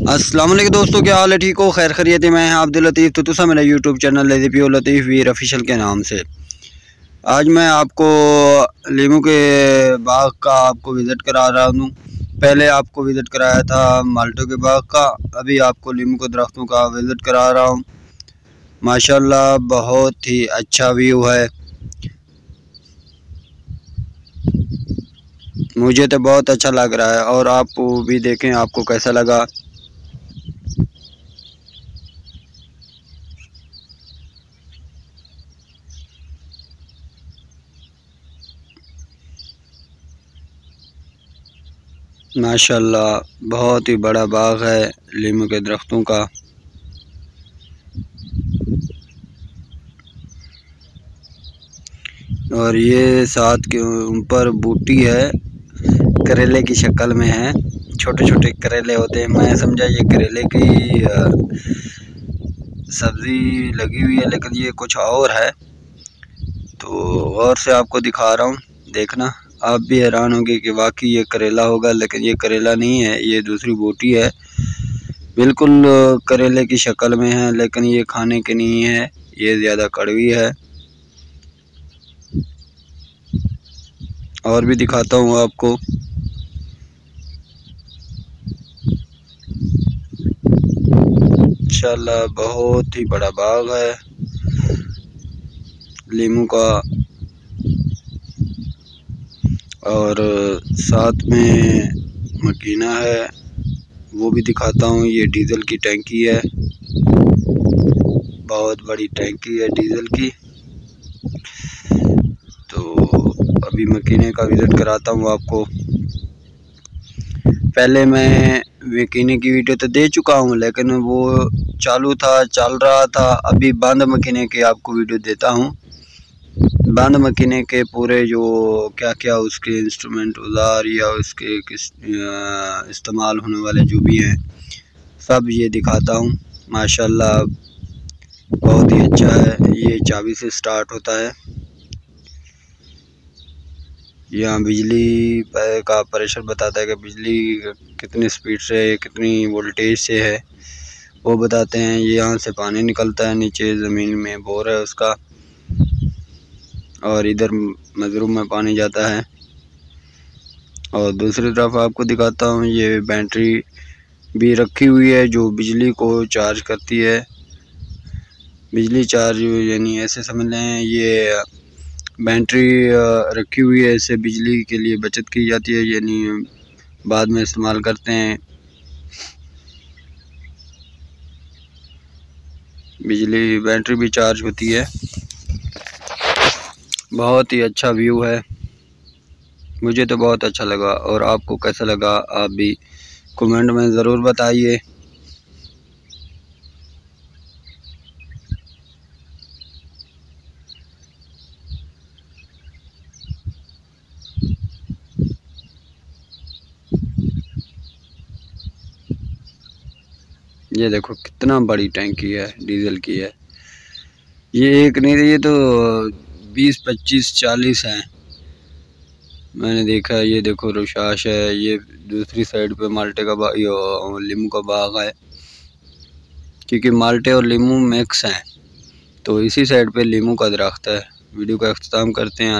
वालेकुम दोस्तों, क्या हाल है? ठीक हो? खैर खरीत मैं अब्दुल लतीफ़। तो तुसा मेरा YouTube channel Latifi Latif Veer official के नाम से। आज मैं आपको लीमू के बाग का आपको विज़िट करा रहा हूँ। पहले आपको विज़िट कराया था माल्टो के बाग का, अभी आपको लीमू के दरख्तों का विज़िट करा रहा हूँ। माशाल्लाह, बहुत ही अच्छा व्यू है। मुझे तो बहुत अच्छा लग रहा है, और आप भी देखें आपको कैसा लगा। माशाल्लाह, बहुत ही बड़ा बाग है लीमू के दरख्तों का। और ये साथ के ऊपर बूटी है, करेले की शक्ल में है। छोटे छोटे करेले होते हैं, मैं समझा ये करेले की सब्ज़ी लगी हुई है, लेकिन ये कुछ और है। तो और से आपको दिखा रहा हूँ, देखना। आप भी हैरान होंगे कि वाकई ये करेला होगा, लेकिन ये करेला नहीं है, ये दूसरी बोटी है। बिल्कुल करेले की शक्ल में है, लेकिन ये खाने के नहीं है, ये ज़्यादा कड़वी है। और भी दिखाता हूँ आपको। इंशाल्लाह बहुत ही बड़ा बाग है। लीमू का और साथ में मकीना है। वो भी दिखाता हूँ, ये डीज़ल की टैंकी है। बहुत बड़ी टैंकी है डीज़ल की। तो अभी मकीने का विज़िट कराता हूँ आपको। पहले मैं मकीने की वीडियो तो दे चुका हूँ, लेकिन वो चालू था, चल रहा था। अभी बंद मकीने की आपको वीडियो देता हूँ। बंद मकीने के पूरे जो क्या क्या उसके इंस्ट्रूमेंट औज़ार या उसके किस इस्तेमाल होने वाले जो भी हैं, सब ये दिखाता हूँ। माशाल्लाह, बहुत ही अच्छा है। ये चाबी से स्टार्ट होता है। यहाँ बिजली का प्रेशर बताता है कि बिजली कितनी स्पीड से, कितनी वोल्टेज से है। वो बताते हैं यहाँ से पानी निकलता है नीचे ज़मीन में, बोर है उसका। और इधर मजरूम में पानी जाता है। और दूसरी तरफ़ आपको दिखाता हूँ, ये बैटरी भी रखी हुई है, जो बिजली को चार्ज करती है। बिजली चार्ज, यानी ऐसे समझ लें, ये बैटरी रखी हुई है, इससे बिजली के लिए बचत की जाती है, यानी बाद में इस्तेमाल करते हैं। बिजली, बैटरी भी चार्ज होती है। बहुत ही अच्छा व्यू है। मुझे तो बहुत अच्छा लगा और आपको कैसा लगा आप भी कमेंट में ज़रूर बताइए। ये देखो कितना बड़ी टैंकी है, डीजल की है। ये एक नहीं, ये तो बीस, पच्चीस, चालीस हैं। मैंने देखा, ये देखो रोशाश है, ये दूसरी साइड पे माल्टे का बाग लीम का बाग है। क्योंकि माल्टे और लीमू मिक्स हैं तो इसी साइड पे लीमू का दरख्त है। वीडियो का अख्ताम करते हैं।